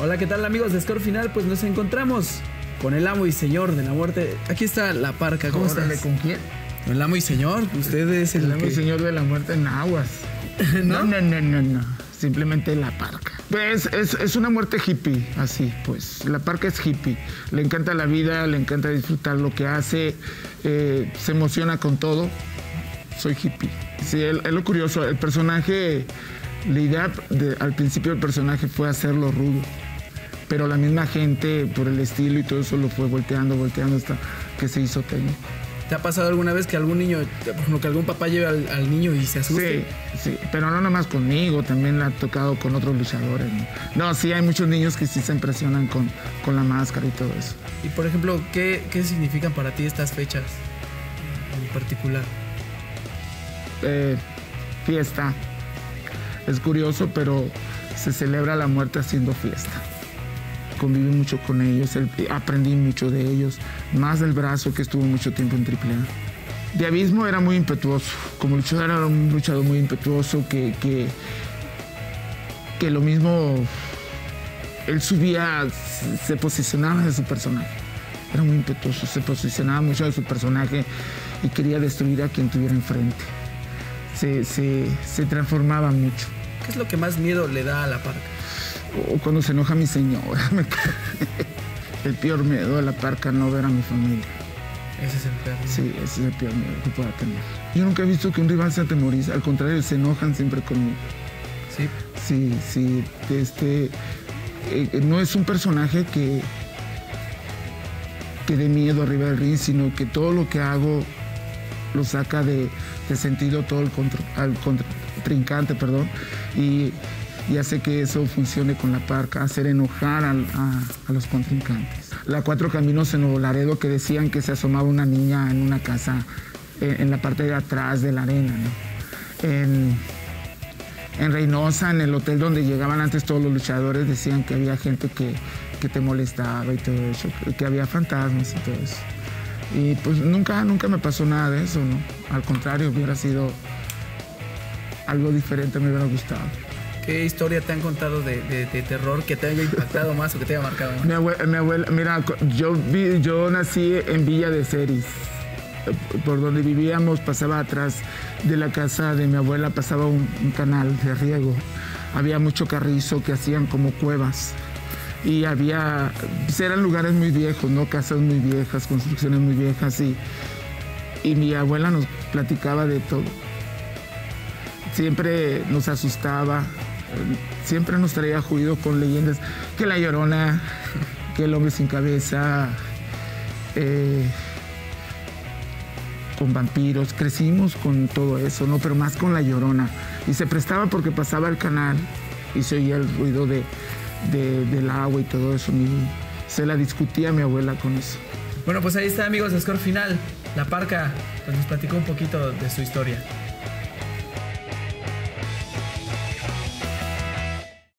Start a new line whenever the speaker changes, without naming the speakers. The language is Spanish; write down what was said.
Hola, ¿qué tal amigos de Score Final? Pues nos encontramos con el amo y señor de la muerte. Aquí está la parca, ¿cómo
Órale,
estás?
¿Con quién?
El amo y señor, usted es el,
El amo
que-
y señor de la muerte en aguas.
¿No?
No, no, no, no, no. Simplemente la parca. Pues es, es una muerte hippie, así, pues. La parca es hippie. Le encanta la vida, le encanta disfrutar lo que hace, eh, se emociona con todo. Soy hippie. Sí, es lo curioso. El personaje, la idea de- al principio del personaje fue hacerlo rudo. Pero la misma gente, por el estilo y todo eso, lo fue volteando, volteando hasta que se hizo técnico.
¿Te ha pasado alguna vez que algún niño, por ejemplo, que algún papá lleve al, al niño y se asuste?
Sí, sí, pero no nomás conmigo, también la ha tocado con otros luchadores. No, No, sí, hay muchos niños que sí se impresionan con, con la máscara y todo eso.
Y por ejemplo, ¿qué, ¿qué significan para ti estas fechas en particular?
Eh, fiesta. Es curioso, pero se celebra la muerte haciendo fiesta. Conviví mucho con ellos, el- aprendí mucho de ellos, más del brazo que estuvo mucho tiempo en AAA. De Abismo era muy impetuoso, como luchador era un luchador muy impetuoso que, que, que lo mismo, él subía, se posicionaba de su personaje. Era muy impetuoso, se posicionaba mucho de su personaje y quería destruir a quien tuviera enfrente. Se, se, se transformaba mucho.
¿Qué es lo que más miedo le da a la parca?
O cuando se enoja mi señora, el peor miedo de la parca no ver a mi familia.
Ese es el perro.
Sí, ese es el peor miedo que pueda tener. Yo nunca he visto que un rival se atemoriza, al contrario, se enojan siempre conmigo.
Sí.
Sí, sí, este, eh, no es un personaje que, que dé miedo arriba del ring, sino que todo lo que hago lo saca de, de sentido todo el contra- al contrincante, perdón, y, y hace que eso funcione con la parca, hacer enojar a, los contrincantes. La Cuatro Caminos en Nuevo Laredo que decían que se asomaba una niña en una casa eh, en, la parte de atrás de la arena. En, en Reynosa, en el hotel donde llegaban antes todos los luchadores, decían que había gente que, que te molestaba y todo eso, que había fantasmas y todo eso. Y pues nunca, nunca me pasó nada de eso, ¿no? Al contrario, hubiera sido algo diferente, me hubiera gustado.
¿Qué historia te han contado de, de- de terror que te haya impactado más o que te haya marcado más?
Mi abuela, mi abuela- mira, yo, vi- yo nací en Villa de Ceris. Eh, Por donde vivíamos, pasaba atrás de la casa de mi abuela, pasaba un, un canal de riego. Había mucho carrizo que hacían como cuevas. Y había, pues eran lugares muy viejos, ¿no? Casas muy viejas, construcciones muy viejas. Y, y mi abuela nos platicaba de todo. Siempre nos asustaba, siempre nos traía juido con leyendas. Que la llorona, que el hombre sin cabeza, eh, con vampiros. Crecimos con todo eso, ¿no? Pero más con la llorona. Y se prestaba porque pasaba el canal y se oía el ruido de, de- del agua y todo eso. Se la discutía mi abuela con eso.
Bueno, pues ahí está, amigos, de Score Final. La parca pues, nos platicó un poquito de su historia.